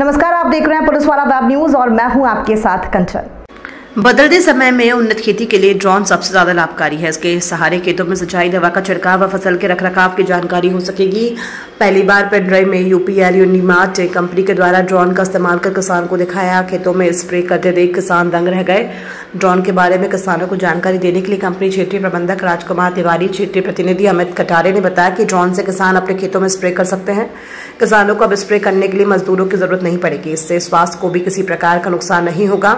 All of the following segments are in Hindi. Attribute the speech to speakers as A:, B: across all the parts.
A: नमस्कार, आप देख रहे हैं पुलिस वाला वेब न्यूज़ और मैं हूँ आपके साथ कंचन।
B: बदलते समय में उन्नत खेती के लिए ड्रोन सबसे ज़्यादा लाभकारी है। इसके सहारे खेतों में सिंचाई, दवा का छिड़काव व फ़सल के रखरखाव की जानकारी हो सकेगी। पहली बार पेन ड्राइव में यूपीएल, यूनिमार्ट कंपनी के द्वारा ड्रोन का इस्तेमाल कर किसान को दिखाया। खेतों में स्प्रे करते देख किसान दंग रह गए। ड्रोन के बारे में किसानों को जानकारी देने के लिए कंपनी क्षेत्रीय प्रबंधक राजकुमार तिवारी, क्षेत्रीय प्रतिनिधि अमित कटारे ने बताया कि ड्रोन से किसान अपने खेतों में स्प्रे कर सकते हैं। किसानों को अब स्प्रे करने के लिए मजदूरों की ज़रूरत नहीं पड़ेगी। इससे स्वास्थ्य को भी किसी प्रकार का नुकसान नहीं होगा।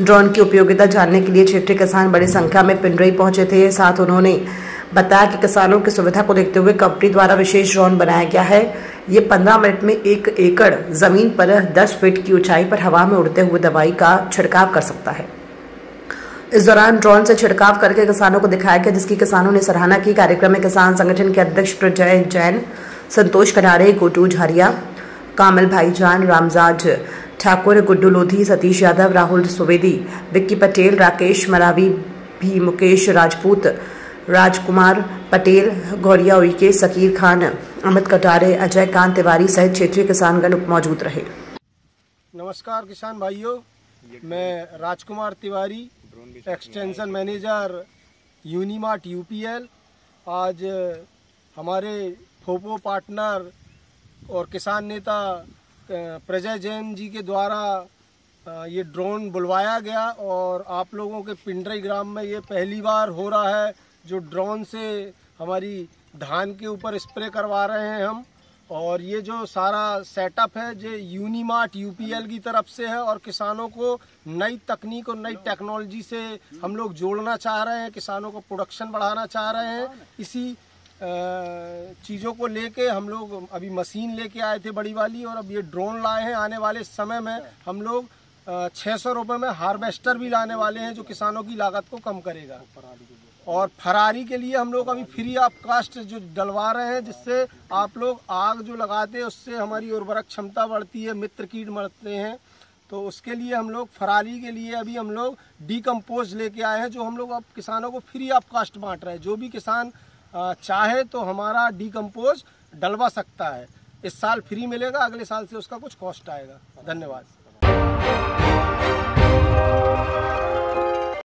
B: ड्रोन की उपयोगिता जानने के लिए क्षेत्रीय किसान बड़ी संख्या में पिंडरई पहुँचे थे। साथ उन्होंने बताया कि किसानों की सुविधा को देखते हुए कंपनी द्वारा विशेष ड्रोन बनाया गया है। ये 15 मिनट में एक एकड़ ज़मीन पर 10 फीट की ऊंचाई पर हवा में उड़ते हुए दवाई का छिड़काव कर सकता है। इस दौरान ड्रोन से छिड़काव करके किसानों को दिखाया गया, जिसकी किसानों ने सराहना की। कार्यक्रम में किसान संगठन के अध्यक्ष प्रजय जैन, संतोष कटारे गोटू झारिया, कामल भाईजान, रामजाज ठाकुर गुड्डू लोधी सतीश यादव, राहुल सुवेदी, विक्की पटेल, राकेश मरावी, भी मुकेश राजपूत, राजकुमार पटेल, गौरिया उइके, सकीर खान, अमित कटारे अजय कांत तिवारी सहित क्षेत्रीय किसानगण मौजूद रहे।
C: नमस्कार किसान भाइयों, मैं Rajkumar Tiwari, extension manager, Unimart, UPL. आज हमारे फोपो पार्टनर और किसान नेता प्रजय जैन जी के द्वारा ये ड्रोन बुलवाया गया और आप लोगों के पिंडरई ग्राम में ये पहली बार हो रहा है, जो ड्रोन से हमारी धान के ऊपर स्प्रे करवा रहे हैं हम। और ये जो सारा सेटअप है जो यूनिमार्ट यूपीएल की तरफ़ से है और किसानों को नई तकनीक और नई टेक्नोलॉजी से हम लोग जोड़ना चाह रहे हैं, किसानों को प्रोडक्शन बढ़ाना चाह रहे हैं। इसी चीज़ों को लेके हम लोग अभी मशीन लेके आए थे बड़ी वाली और अब ये ड्रोन लाए हैं आने वाले समय में हम लोग छः सौ रुपये में हार्वेस्टर भी लाने वाले हैं जो किसानों की लागत को कम करेगा। और फरारी के लिए हम लोग अभी फ्री ऑफ़ कास्ट जो डलवा रहे हैं, जिससे आप लोग आग जो लगाते हैं, उससे हमारी उर्वरक क्षमता बढ़ती है, मित्र कीट मरते हैं। तो उसके लिए हम लोग फरारी के लिए अभी हम लोग डीकम्पोज लेके आए हैं, जो हम लोग अब किसानों को फ्री ऑफ़ कास्ट बांट रहे हैं। जो भी किसान चाहे तो हमारा डीकम्पोज डलवा सकता है। इस साल फ्री मिलेगा, अगले साल से उसका कुछ कॉस्ट आएगा। धन्यवाद।